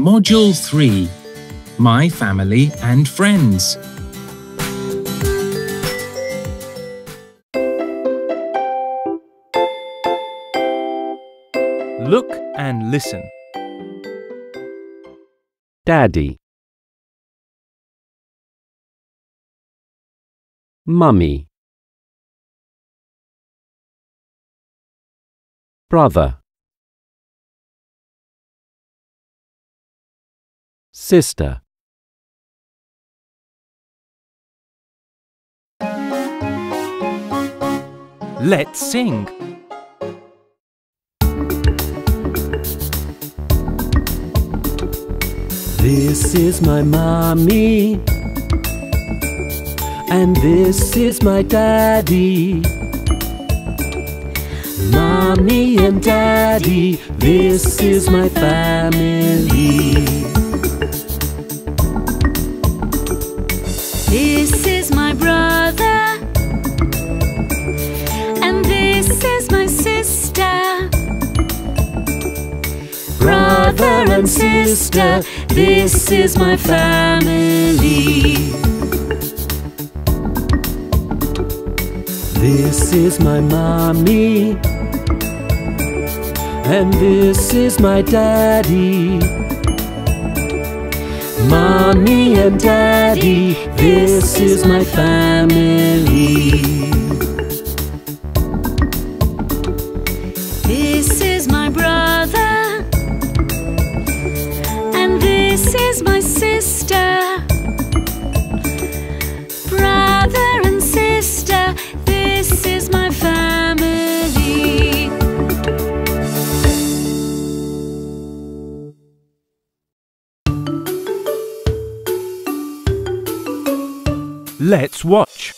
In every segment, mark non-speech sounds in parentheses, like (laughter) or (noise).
Module 3 My Family and Friends. Look and listen. Daddy Mummy Brother Sister. Let's sing. This is my mommy. And this is my daddy. Mommy and daddy This is my family This is my brother, and this is my sister. Brother and sister This is my family. This is my mommy. And this is my daddy Mommy and daddy This is my family Let's watch.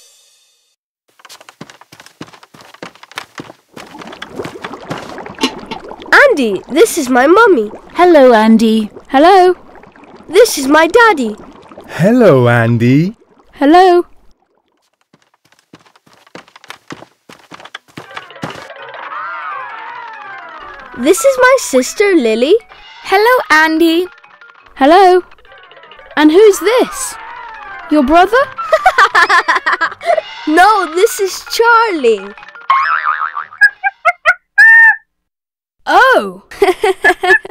Andy, this is my mummy. Hello, Andy. Hello. This is my daddy. Hello, Andy. Hello. This is my sister Lily. Hello, Andy. Hello. And who's this? Your brother? (laughs) No, this is Charlie. (laughs) Oh. (laughs)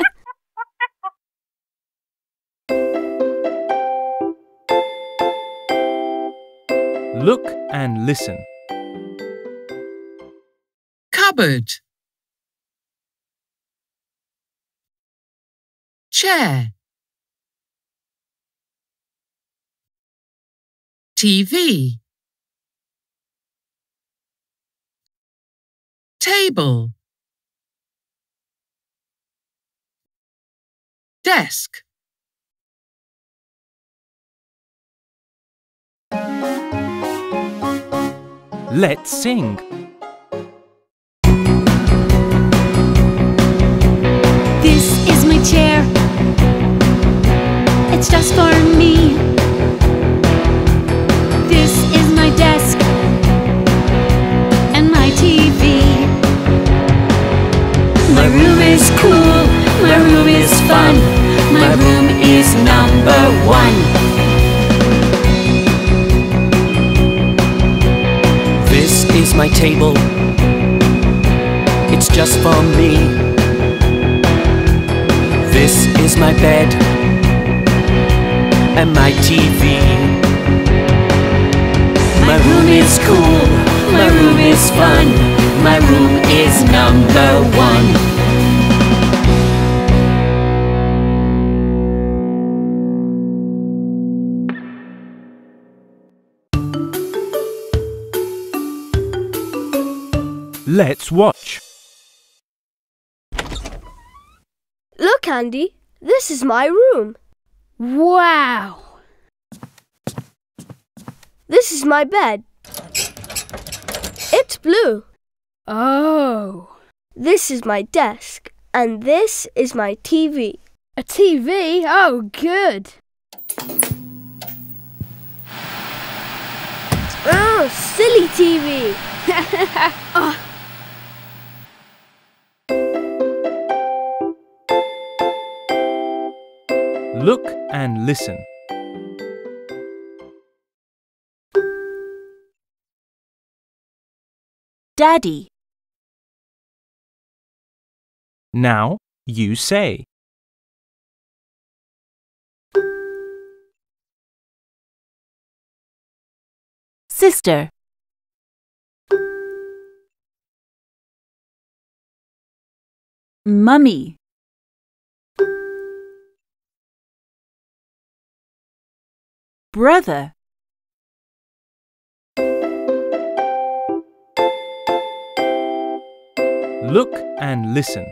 Look and listen. cupboard chair TV table desk Let's sing. This is my chair. It's just for fun. My room is number one. This is my table. It's just for me. This is my bed and my TV. My room is cool. My room is fun. My room is number one. Let's watch. Look, Andy, this is my room. Wow. This is my bed. It's blue. Oh. This is my desk. And this is my TV. A TV? Oh, good. Oh, silly TV. (laughs) Ah. Look and listen. Daddy, Now you say. Sister, Mummy, Brother, Look and listen.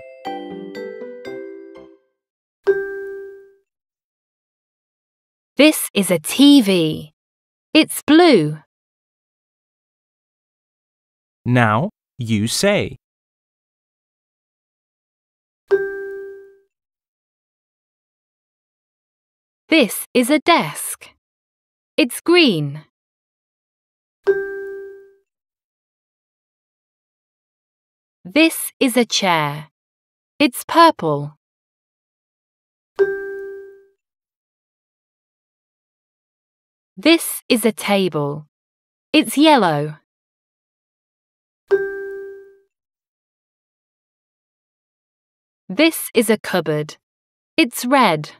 This is a TV. It's blue. Now you say. This is a desk. It's green. This is a chair. It's purple. This is a table. It's yellow. This is a cupboard. It's red.